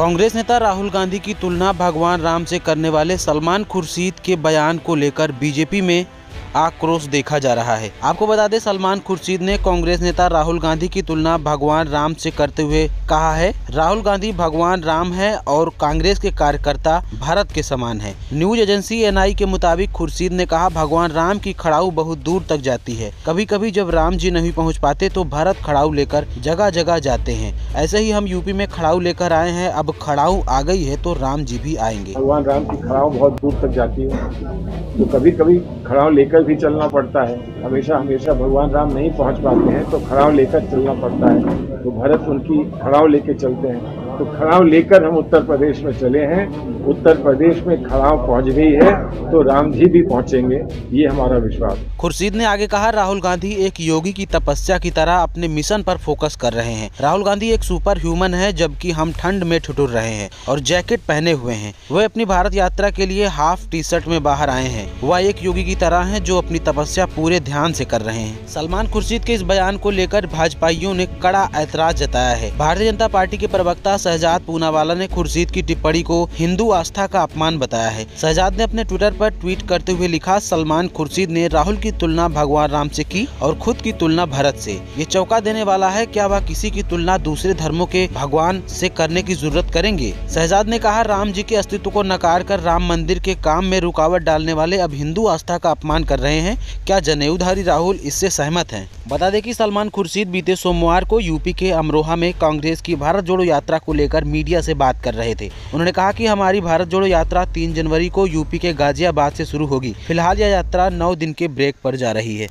कांग्रेस नेता राहुल गांधी की तुलना भगवान राम से करने वाले सलमान खुर्शीद के बयान को लेकर बीजेपी में आक्रोश देखा जा रहा है। आपको बता दें, सलमान खुर्शीद ने कांग्रेस नेता राहुल गांधी की तुलना भगवान राम से करते हुए कहा है। राहुल गांधी भगवान राम है और कांग्रेस के कार्यकर्ता भारत के समान है। न्यूज़ एजेंसी एनआई के मुताबिक खुर्शीद ने कहा, भगवान राम की खड़ाऊ बहुत दूर तक जाती है। कभी कभी जब राम जी नहीं पहुँच पाते तो भारत खड़ाऊ लेकर जगह जगह जाते हैं। ऐसे ही हम यूपी में खड़ाऊ लेकर आए हैं। अब खड़ाऊ आ गई है तो राम जी भी आएँगे। भगवान राम की खड़ाऊ बहुत दूर तक जाती है। तो कभी कभी खड़ाव लेकर भी चलना पड़ता है। हमेशा हमेशा भगवान राम नहीं पहुँच पाते हैं तो खड़ाव लेकर चलना पड़ता है। तो भरत उनकी खड़ाव लेकर चलते हैं। तो खड़ाव लेकर हम उत्तर प्रदेश में चले हैं। उत्तर प्रदेश में खड़ाव पहुँच गई है तो राम जी भी पहुँचेंगे, ये हमारा विश्वास खुर्शीद ने आगे कहा, राहुल गांधी एक योगी की तपस्या की तरह अपने मिशन पर फोकस कर रहे हैं। राहुल गांधी एक सुपर ह्यूमन है, जबकि हम ठंड में ठिठुर रहे हैं और जैकेट पहने हुए हैं। वह अपनी भारत यात्रा के लिए हाफ़ टी शर्ट में बाहर आए हैं। वह एक योगी की तरह है, जो अपनी तपस्या पूरे ध्यान से कर रहे हैं। सलमान खुर्शीद के इस बयान को लेकर भाजपाइयों ने कड़ा ऐतराज जताया है। भारतीय जनता पार्टी के प्रवक्ता शहजाद पूनावाला ने खुर्शीद की टिप्पणी को हिंदू आस्था का अपमान बताया है। शहजाद ने अपने ट्विटर पर ट्वीट करते हुए लिखा, सलमान खुर्शीद ने राहुल की तुलना भगवान राम से की और खुद की तुलना भरत से। ये चौका देने वाला है, क्या वह किसी की तुलना दूसरे धर्मों के भगवान से करने की ज़रूरत करेंगे? शहजाद ने कहा, राम जी के अस्तित्व को नकार कर राम मंदिर के काम में रुकावट डालने वाले अब हिंदू आस्था का अपमान कर रहे हैं। क्या जनेऊधारी राहुल इससे सहमत है? बता दें की सलमान खुर्शीद बीते सोमवार को यूपी के अमरोहा में कांग्रेस की भारत जोड़ो यात्रा को लेकर मीडिया से बात कर रहे थे। उन्होंने कहा कि हमारी भारत जोड़ो यात्रा तीन जनवरी को यूपी के गाजियाबाद से शुरू होगी। फ़िलहाल यह यात्रा नौ दिन के ब्रेक पर जा रही है।